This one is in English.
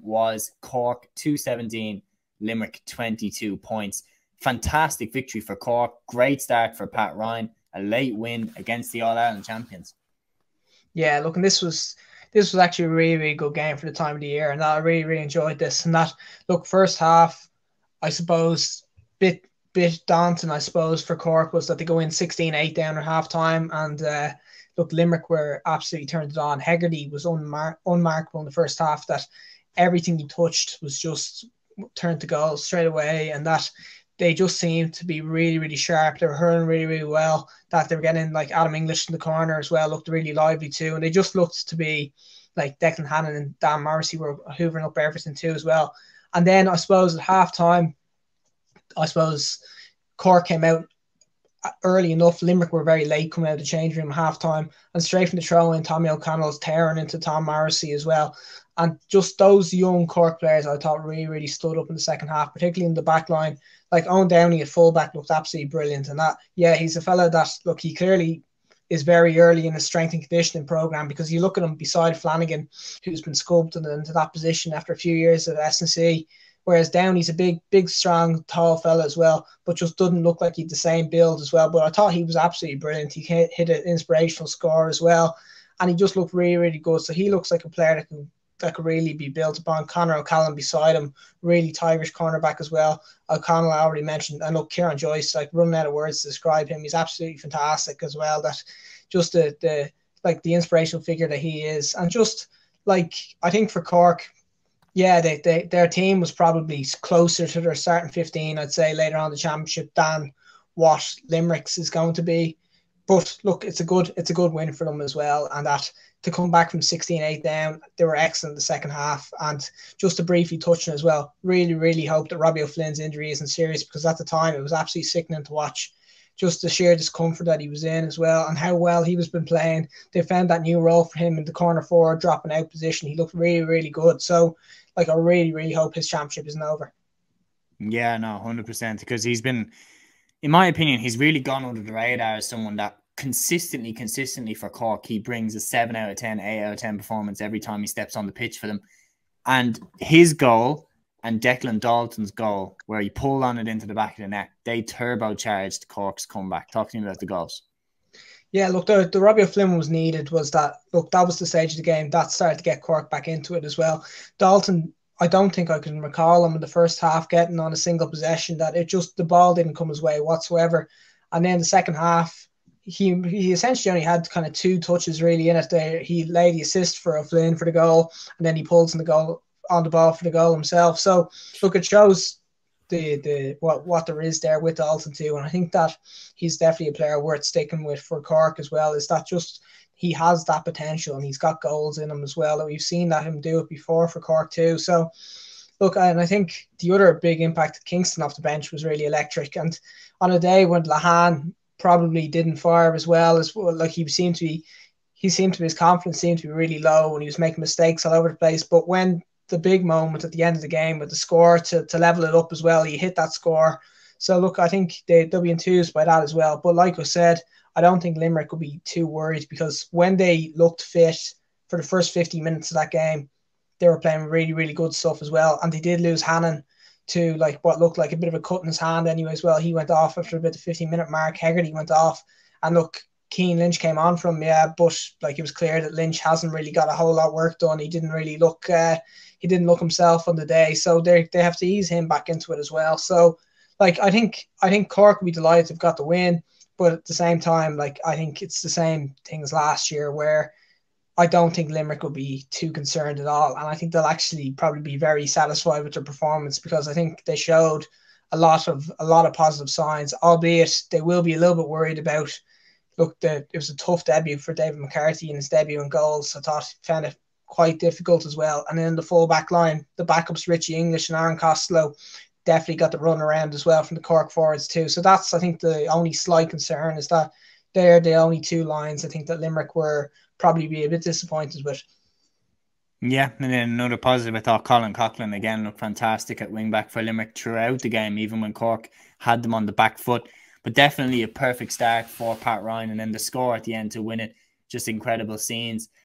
was Cork 217, Limerick 22 points. Fantastic victory for Cork. Great start for Pat Ryan. A late win against the All Ireland champions. Yeah, look, and this was this was actually a really, really good game for the time of the year, and I really, really enjoyed this. And that look, first half, I suppose, bit bit daunting, I suppose, for Cork was that they go in 16-8 down at half time, and uh, look, Limerick were absolutely turned it on. Hegarty was unmar- unmarkable in the first half. That everything he touched was just turned to goals straight away, and that they just seemed to be really, really sharp. They were hurling really, really well. That they were getting like Adam English in the corner as well, looked really lively too. And they just looked to be like Declan Hannon and Dan Morrissey were hoovering up everything too as well. And then I suppose at half time, I suppose Cork came out early enough. Limerick were very late coming out of the change room half time. And straight from the throw in, Tommy O'Connell's tearing into Tom Morrissey as well. And just those young Cork players, I thought really, really stood up in the second half, particularly in the back line. Like Eoin Downey at fullback looked absolutely brilliant. And that, yeah, he's a fella that, look, he clearly is very early in his strength and conditioning program because you look at him beside Flanagan, who's been sculpted into that position after a few years at SNC. Whereas Downey's a big, big, strong, tall fella as well, but just doesn't look like he's the same build as well. But I thought he was absolutely brilliant. He hit, hit an inspirational score as well, and he just looked really, really good. So he looks like a player that can that could really be built upon. Conor O'Callaghan beside him, really tigerish cornerback as well. O'Connell I already mentioned, and look, Ciarán Joyce, like running out of words to describe him. He's absolutely fantastic as well. That just the the like the inspirational figure that he is, and just like I think for Cork, yeah, they, they their team was probably closer to their starting fifteen, I'd say later on the championship than what Limerick's is going to be. But look, it's a good it's a good win for them as well, and that to come back from 16-8 down, they were excellent the second half. And just to briefly touch on as well, really, really hope that Robbie O'Flynn's injury isn't serious because at the time it was absolutely sickening to watch. Just the sheer discomfort that he was in as well, and how well he was been playing. They found that new role for him in the corner forward, dropping out position. He looked really, really good. So, like, I really, really hope his championship isn't over. Yeah, no, hundred percent. Because he's been, in my opinion, he's really gone under the radar as someone that consistently, consistently for Cork, he brings a seven out of 10, eight out of 10 performance every time he steps on the pitch for them. And his goal and Declan Dalton's goal, where he pulled on it into the back of the net, they turbocharged Cork's comeback. Talking about the goals. Yeah, look, the, the Robbie O'Flynn was needed was that, look, that was the stage of the game that started to get Cork back into it as well. Dalton, I don't think I can recall him in the first half getting on a single possession that it just, the ball didn't come his way whatsoever. And then the second half, he he essentially only had kind of two touches really in it. There, he laid the assist for O'Flynn for the goal, and then he pulls in the goal on the ball for the goal himself. So look, it shows the the what what there is there with Dalton too, and I think that he's definitely a player worth sticking with for Cork as well. Is that just he has that potential and he's got goals in him as well, and we've seen that him do it before for Cork too. So look, and I think the other big impact of Kingston off the bench was really electric. And on a day when Lehane probably didn't fire as well as well. Like he seemed to be, he seemed to be his confidence seemed to be really low, and he was making mistakes all over the place. But when the big moment at the end of the game with the score to, to level it up as well, he hit that score. So look, I think they, they'll be enthused by that as well. But like I said, I don't think Limerick will be too worried because when they looked fit for the first 50 minutes of that game, they were playing really, really good stuff as well. And they did lose Hannon to like what looked like a bit of a cut in his hand anyway as well. He went off after about the 15 minute mark. Hegarty went off. And look, Cian Lynch came on from yeah, but like it was clear that Lynch hasn't really got a whole lot of work done. He didn't really look uh, he didn't look himself on the day. So they they have to ease him back into it as well. So like I think I think Cork will be delighted to have got the win. But at the same time, like I think it's the same thing as last year where I don't think Limerick will be too concerned at all. And I think they'll actually probably be very satisfied with their performance because I think they showed a lot of a lot of positive signs, albeit they will be a little bit worried about look it was a tough debut for David McCarthy in his debut in goals. I thought found it quite difficult as well. And then the full back line, the backups Richie English and Aaron Costello definitely got the run around as well from the Cork forwards too. So that's I think the only slight concern is that they're the only two lines I think that Limerick were probably be a bit disappointed with. Yeah, and then another positive, I thought Colin Coughlan again looked fantastic at wingback for Limerick throughout the game, even when Cork had them on the back foot. But definitely a perfect start for Pat Ryan, and then the score at the end to win it, just incredible scenes.